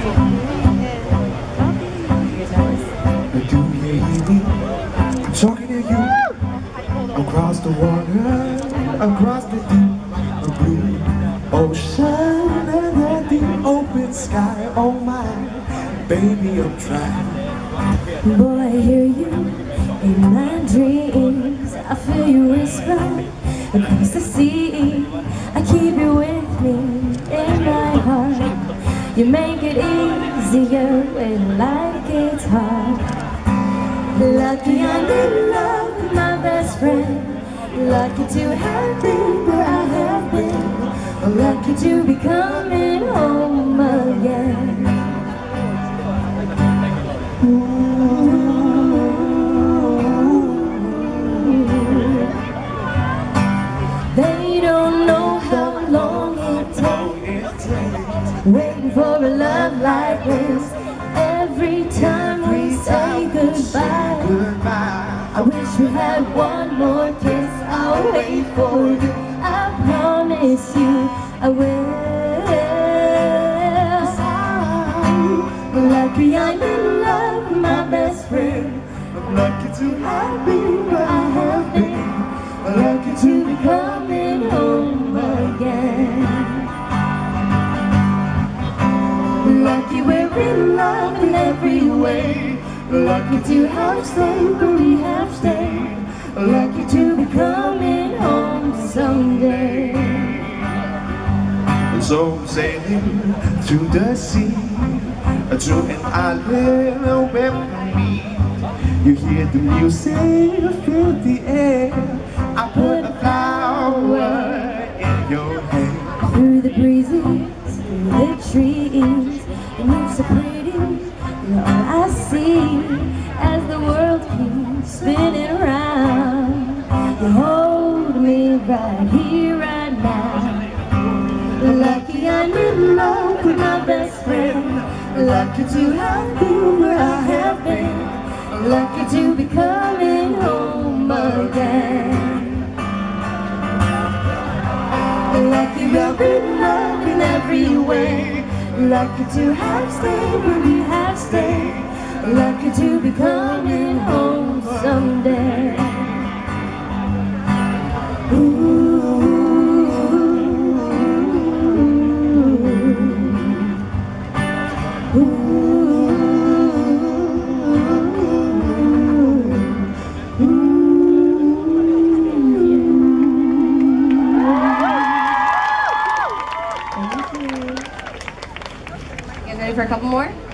Do you hear me? I'm talking to you across the water, across the deep blue ocean, and the open sky. Oh my, baby, I'm trying. Boy, I hear you in my dreams. I feel you whisper across the sea. I keep you with me in my heart. You make it easier when life gets hard. Lucky I'm in love with my best friend. Lucky to have been where I have been. Lucky to be coming home again. They don't know how long it takes love like this. Every time we say goodbye Goodbye. I wish we had one more kiss. I'll wait for you. I promise you I will. Lucky I'm in love with my best friend? I'm lucky to have been where I have been. Lucky to to In love in every way. Lucky to have stayed where we have stayed. Lucky to be coming home someday. So sailing through the sea to an island where we meet. You hear the music, you the air. Trees, and you're so pretty. You're all I see as the world keeps spinning around. You hold me right here, right now. Lucky I'm in love with my best friend. Lucky to have been where I have been. Lucky to be coming home again. Lucky we're in love Lucky to have stayed where we have stayed. Lucky to be coming home someday. Ooh. You for a couple more?